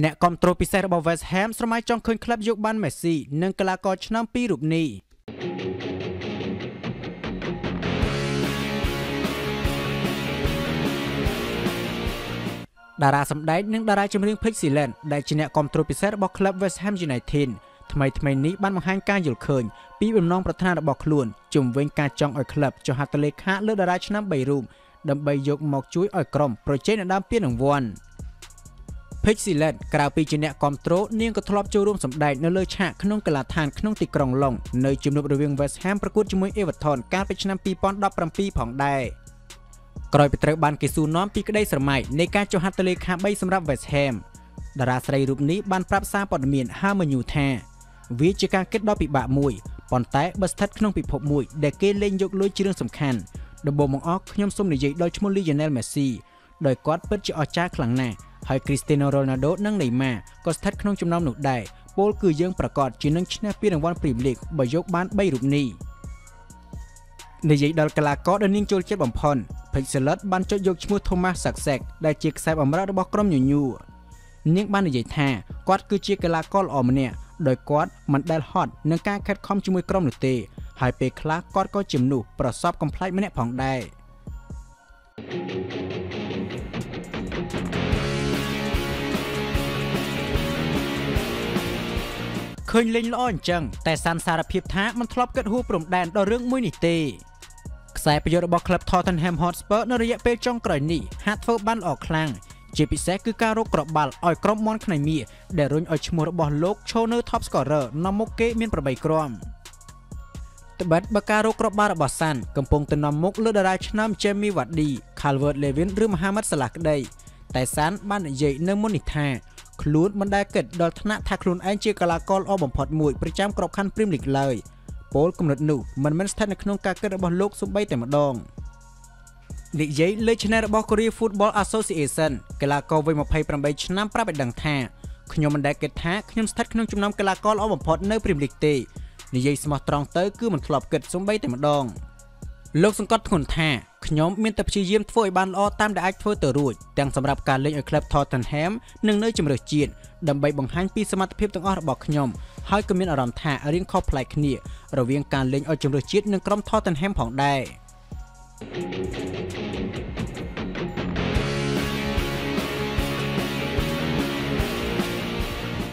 អ្នកគ្រប់គ្រងពិសេសរបស់ West Ham ស្រមៃចង់ឃើញក្លឹបយកបាន Messi និងកីឡាករឆ្នាំ2រូបនេះតារាសម្ដែងនិងតារាចម្រៀង Pixie Land ដែលជាអ្នកគ្រប់គ្រងពិសេសរបស់ក្លឹប West Ham United ថ្មីថ្មីនេះបានបង្ហាញការយល់ឃើញពីបំណងប្រាថ្នារបស់ខ្លួនជំវិញការចង់ឲ្យក្លឹបចុះហត្ថលេខាលើតារាឆ្នាំ3រូបដើម្បីយកមកជួយឲ្យក្រុមប្រជែងដណ្ដើមពានរង្វាន់ Pixielet ក្រៅពីជាអ្នកគ្រប់គ្រងនាងក៏ធ្លាប់ចូលរួមសម្ដែងនៅលើឆាកក្នុងកីឡាដ្ឋានក្នុងទីក្រុងឡុងនៅជំនួបរវាង West Ham ប្រកួតជាមួយ Everton កាលពីឆ្នាំ2017ផងដែរក្រោយពីត្រូវបានគេសួរនាំពីក្តីស្រមៃនៃការចុះហត្ថលេខា3សម្រាប់ West Ham តារាស្រីរូបនេះបានប្រាប់សារព័ត៌មាន Harmony ថាវាជាការគិតដ៏ពិបាកមួយប៉ុន្តែបើស្ថិតក្នុងពិភពមួយដែលគេលែងយកលុយជារឿងសំខាន់ដំបូងបង្អស់ខ្ញុំសូមនិយាយដល់ឈ្មោះ Lionel Messi ដោយគាត់ពិតជាអស្ចារ្យខ្លាំងណាស់ ហើយ Cristiano Ronaldo និង Neymar ក៏ស្ថិតក្នុងចំណោមនោះដែរពលគឺយើងប្រកាសជានឹងឈ្នះពានរង្វាន់ Premier League បើយកបាន3រូបនេះនិយាយដល់កីឡាករដែលនាងចូលចិត្តបំផុត Pixelet បានចុចយកឈ្មោះ Thomas Saksek ដែលជាខ្សែបម្រើរបស់ក្រុមញញូនាងបាននិយាយថាគាត់គឺជាកីឡាករល្អម្នាក់ដោយគាត់មិនដែលហត់នឹងការខិតខំជាមួយក្រុមនោះទេហើយពេលខ្លះគាត់ក៏ជំនួសប្រសពកំ pl ែចម្នាក់ផងដែរ ឃើញលេងល្អអញ្ចឹងតែសានសារភាពថាมันធ្លាប់គិតហួសព្រំដែនដល់រឿងមួយនេះទេខ្សែប្រយុទ្ធរបស់ក្លឹប Tottenham Hotspur នៅរយៈពេលចុងក្រោយនេះហាក់ធ្វើបានល្អខ្លាំងជាពិសេសគឺការរកក្របបាល់ឲ្យក្រុមមន់ខ្នៃមាដែលរុញឲ្យឈ្មោះរបស់លោកឈរនៅ top scorer នាំមុខគេមាន8គ្រាប់ត្បិតបើការរកគ្រាប់បាល់របស់សាន់កំពុងទៅនាំមុខលើតារាឆ្នាំ Jamie Vardy, Calvert Lewin ឬ Mohamed Salah ក្តីតែសាន់បាននិយាយនៅមុននេះថា ខ្លួនមិនដែលគិតដល់ថ្នាក់ថាខ្លួនឯងជាកីឡាករល្អបំផុតមួយប្រចាំក្របខ័ណ្ឌ Premier League ឡើយពលគំនិតនោះមិនមែនស្ថិតនៅក្នុងការគិតរបស់លោកសូម្បីតែម្ដងនិយាយលើឆ្នែរបស់ Korea Football Association កីឡាករវ័យ28ឆ្នាំប្រាប់ឲ្យដឹងថាខ្ញុំមិនដែលគិតថាខ្ញុំស្ថិតក្នុងចំណោមកីឡាករល្អបំផុតនៅ Premier League ទេនិយាយស្មោះត្រង់ទៅគឺមិនធ្លាប់គិតសូម្បីតែម្ដង លោកសង្កត់ធ្ងន់ថាខ្ញុំមានតែព្យាយាមធ្វើឲ្យបានល្អតាមដែលអាចធ្វើទៅរួចទាំងសម្រាប់ការលេងឲ្យក្លឹប Tottenham និងនៅជម្រើសជាតិដើម្បីបង្ហាញពីសមត្ថភាពទាំងអស់របស់ខ្ញុំហើយក៏មានអារម្មណ៍ថារៀងខុសប្លែកគ្នារវាងការលេងឲ្យជម្រើសជាតិនិងក្រុម Tottenham ផងដែរ។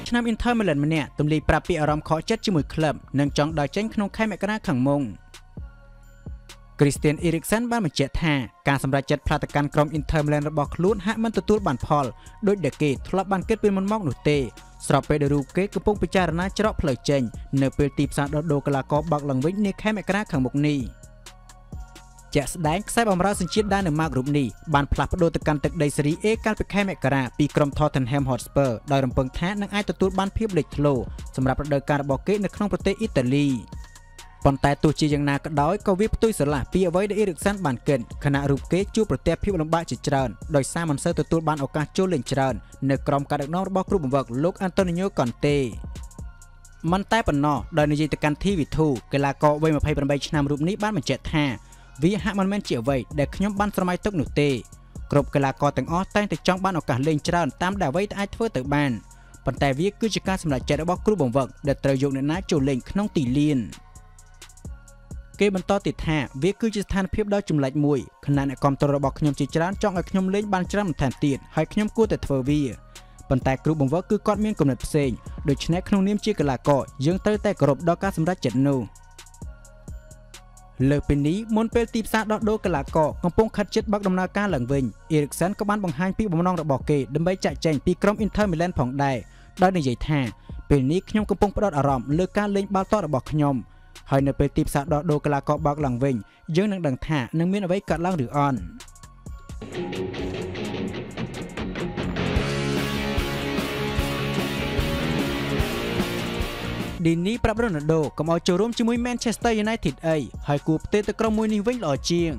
ឆ្នាំ Inter Milan ម្នាក់ទម្លាយប្រាប់ពីអារម្មណ៍ខកចិត្តជាមួយក្លឹបនិងចង់ដើរចេញក្នុងខែមករាខាងមុខ Christian Eriksen បានបញ្ជាក់ថាការសម្រេចចិត្តផ្លាស់ទៅកាន់ក្រុម Inter Milan របស់ខ្លួនហាក់មិនទទួលបានផលដោយដែលគេធ្លាប់បានគិតពីមុនមកនោះទេស្របពេលដែលរូបគេកំពុងពិចារណាច្រកផ្លូវចេញនៅពេលទីផ្សារដោះដូរកីឡាករបាក់ឡើងវិញនាខែមករាខាងមុខនេះ។ជាក់ស្ដែងខ្សែបម្រើសញ្ជាតិដានឺម៉ាករូបនេះបានផ្លាស់ប្ដូរទៅកាន់ទឹកដីសេរី A កាលពីខែមករាពីក្រុម Tottenham Hotspur ដោយរំពឹងថានឹងអាចទទួលបានភាពលេចធ្លោសម្រាប់រដូវកាលរបស់គេនៅក្នុងប្រទេសអ៊ីតាលី ប៉ុន្តែទោះជាយ៉ាងណាក៏ដោយក៏វាផ្ទុយស្រឡះពីអ្វីដែលអ៊ីរិកសាន់បានគិតខណៈរូបគេជួបប្រទះភាពលំបាកជាច្រើនដោយសារមិនសូវទទួលបានឱកាសចូលលេងច្រើននៅក្រុមការដឹកនាំរបស់គ្រូបង្វឹកលោកអាន់តូនីញ៉ូកុនតេមិនតែប៉ុណ្ណោះដោយនិយាយទៅកាន់ TV2 កីឡាករវ័យ28ឆ្នាំរូបនេះបានបញ្ជាក់ថាវាហាក់មិនមែនជាអ្វីដែលខ្ញុំបានស្រមៃទុកនោះទេគ្រប់កីឡាករទាំងអស់តែងតែចង់បានឱកាសលេងច្រើនតាមដែលអ្វីអាចធ្វើទៅបានប៉ុន្តែវាគឺជាការសម្រេចចិត្តរបស់គ្រូបង្វឹកដែលត្រូវយកអ្នកណាចូលលេងក្នុងទីលាន គេបន្តទៀតថាវាគឺជាស្ថានភាពដ៏ចម្លែកមួយខណៈអ្នកគ្រប់គ្រងរបស់ខ្ញុំជាច្រើនចង់ឲ្យខ្ញុំលេងបានច្រើនបន្ថែមទៀតហើយខ្ញុំគួរតែធ្វើវាប៉ុន្តែគ្រូបង្វឹកគឺគាត់មានគំនិតផ្សេងដូច្នេះក្នុងនាមជាកីឡាករយើងត្រូវតែគោរពដល់ការសម្រេចចិត្តនោះ។លើពីនេះមុនពេលទីផ្សារដោះដូរកីឡាករកំពុងខិតជិតបើកដំណើរការឡើងវិញអ៊ីរិកសានក៏បានបង្ហាញពីបំណងរបស់គេដើម្បីចាក់ចែងពីក្រុម Inter Milan ផងដែរដោយនិយាយថាពេលនេះខ្ញុំកំពុងផ្ដោតអារម្មណ៍លើការលេងបាល់ទាត់របស់ខ្ញុំ ហើយនៅពេលទីផ្សារដោះដូរកីឡាករបើកឡើងវិញយើងនឹងដឹងថានឹងមានអ្វីកើតឡើងឬអត់ឌីនីប្រាប់រ៉ូណាល់ដូកុំឲ្យចូលរួមជាមួយ Manchester United អីហើយគួរផ្ទេរទៅក្រុមមួយនេះវិញល្អជាង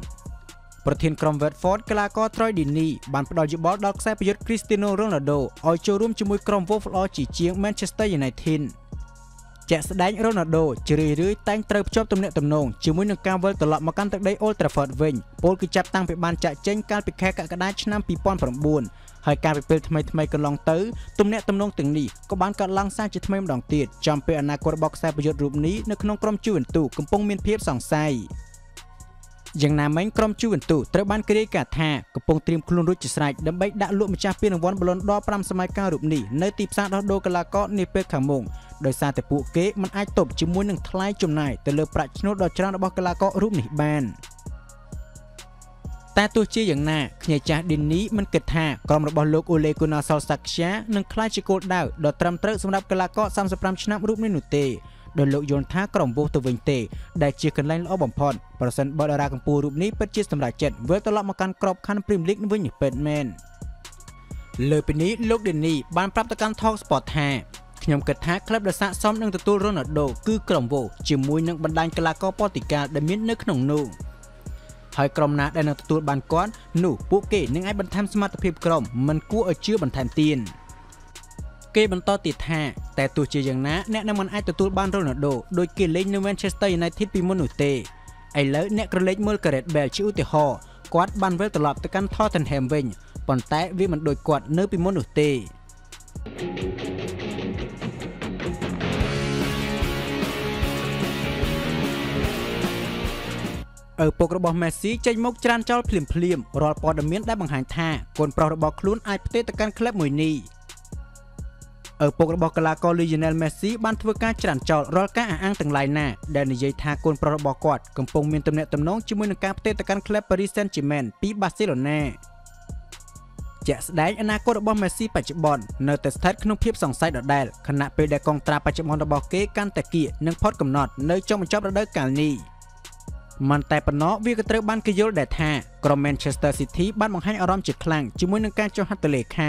ប្រធានក្រុម Watford កីឡាករ Troy Deeney បានផ្ដល់យោបល់ដល់ខ្សែប្រយុទ្ធ Cristiano Ronaldo ឲ្យចូលរួមជាមួយក្រុម Wolves ល្អជាជាង Manchester United ជាក់ស្ដែង Ronaldo ជារឿយៗតែងត្រូវភ្ជាប់ទំនាក់ទំនងជាមួយនឹងការវិលត្រឡប់មកកាន់ទឹកដី Old Trafford វិញពលគឺចាប់តាំងពីបានចាក់ចេញកាលពីខែកក្កដាឆ្នាំ2009ហើយការពិពេលថ្មីថ្មីកន្លងទៅទំនាក់ទំនងទាំងនេះក៏បានកើតឡើងសារជាថ្មីម្ដងទៀតចំពេលអនាគតរបស់ខ្សែប្រយុទ្ធរូបនេះនៅក្នុងក្រុមជូវិនទូកំពុងមានភាពសង្ស័យយ៉ាងណាមិញក្រុមជូវិនទូត្រូវបានគេរាយការណ៍ថាកំពុងត្រៀមខ្លួនរួចជាស្រេចដើម្បីដាក់លក់ម្ចាស់ពានរង្វាន់បលុនដរ5សម័យកាលរូបនេះនៅទីផ្សារដោះដូរកីឡាករនាពេលខាងមុខ ដោយសារតែពួកគេមិនអាចទប់ជាមួយនឹងថ្លៃចំណាយទៅលើប្រាក់ឈ្នួលដ៏ច្រើនរបស់កីឡាកររូបនេះបានតែទោះជាយ៉ាងណាខ្ញែចាស់ឌីនីមិនគិតថាក្រុមរបស់លោកអូលេគូណាសលសាក់ខ្យានឹងក្លាយជាគោលដៅដ៏ត្រឹមត្រូវសម្រាប់កីឡាករ35ឆ្នាំរូបនេះនោះទេដោយលោកយល់ថាក្រុមវោទៅវិញទេដែលជាកន្លែងល្អបំផុតប្រសិនបើតារាកម្ពុជារូបនេះពិតជាសម្រេចចិត្តវិលត្រឡប់មកកាន់ក្របខ័ណ្ឌព្រីមលីកវិញពិតមែនលើពីនេះលោកឌេនីបានប្រាប់ទៅកាន់ Talk Sport ថា ខ្ញុំគិតថាក្លឹបដែលស័ក្តិសមនឹងទទួលរ៉ូណាល់ដូគឺក្រុមវោជាមួយនឹងបណ្ដាញកីឡាករប៉ូទុយហ្គាល់ដែលមាននៅក្នុងនោះហើយក្រុមណាដែលនឹងទទួលបានគាត់នោះពួកគេនឹងអាចបន្ថែមសមត្ថភាពក្រុមមិនគួរឲ្យជឿបន្ថែមទៀតគេបន្តទៀតថាតែទោះជាយ៉ាងណាអ្នកនឹងមិនអាចទទួលបានរ៉ូណាល់ដូដោយគេលេងនៅ Manchester United ពីមុននោះទេឥឡូវអ្នកក្រឡេកមើល Gareth Bale ជាឧទាហរណ៍គាត់បានវិលត្រឡប់ទៅកាន់ Tottenham វិញប៉ុន្តែវាមិនដូចគាត់នៅពីមុននោះទេ ឪពុករបស់មេស៊ីចេញមកច្រានចោលភ្លាមភ្លាមរាល់ព័ត៌មានដែលបង្ហាញថាកូនប្រុសរបស់ខ្លួនអាចផ្ទេរទៅកាន់ក្លឹបមួយនេះឪពុករបស់កីឡាករ Lionel Messi បានធ្វើការច្រានចោលរាល់ការអះអាងទាំងឡាយណាដែលនិយាយថាកូនប្រុសរបស់គាត់កំពុងមានទំនាក់ទំនងជាមួយនឹងការផ្ទេរទៅកាន់ក្លឹប Paris Saint-Germain ពី Barcelona ជាក់ស្ដែងអនាគតរបស់ Messi បច្ចុប្បន្ននៅតែស្ថិតក្នុងភាពសង្ស័យដដែលខណៈពេលដែលកងត្រាបច្ចុប្បន្នរបស់គេកាន់តែគៀកនិងផុតកំណត់នៅចុងបញ្ចប់រដូវកាលនេះ។ មិនតែប៉ុណ្ណោះវាក៏ត្រូវបានគេយល់ដែរថាក្រុម Manchester City បានបង្ហាញអារម្មណ៍ជាខ្លាំងជាមួយនឹងការចុះហត្ថលេខា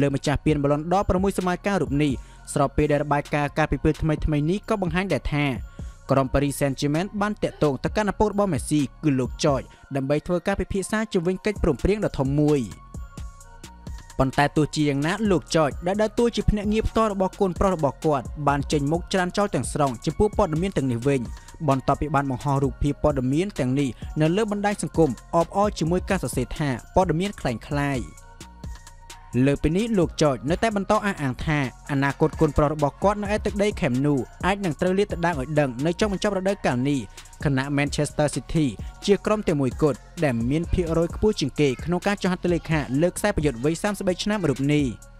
លើម្ចាស់ពានបឡុនដរ6សម័យកាលរូបនេះស្របពេលដែលរបាយការណ៍ការពិពើថ្មីថ្មីនេះក៏បង្ហាញដែរថាក្រុម Paris Saint-Germain បានតាក់ទងទៅកាន់ឪពុករបស់ Messi គឺលោក George ដើម្បីធ្វើការពិភាក្សាជំវិញកិច្ចព្រមព្រៀងដ៏ធំមួយប៉ុន្តែទោះជាយ៉ាងណាលោក George ដែលដើរតួជាភ្នាក់ងារផ្ទាល់របស់កូនប្រុសរបស់គាត់បានចេញមុខច្រានចោលទាំងស្រុងចំពោះព័ត៌មានទាំងនេះវិញ បន្ទាប់ពីបានបង្ហោះរូបភាពព័ត៌មានទាំងនេះនៅលើបណ្ដាញសង្គមអបអរជាមួយការសរសេរថាព័ត៌មានคล้ายៗលើពីនេះលោកចចនៅតែបន្តអះអាងថាអនាគតគុណប្រុសរបស់គាត់នៅឯទឹកដី Camp Nou អាចនឹងត្រូវលាតត្រដាងឲ្យដឹងនៅចុងបញ្ចប់រដូវកាលនេះខណៈ Manchester City ជាក្រុមតែមួយគត់ដែលមានភាគរយខ្ពស់ជាងគេក្នុងការចុះហត្ថលេខាលើខ្សែប្រយុទ្ធវ័យ33ឆ្នាំរូបនេះ។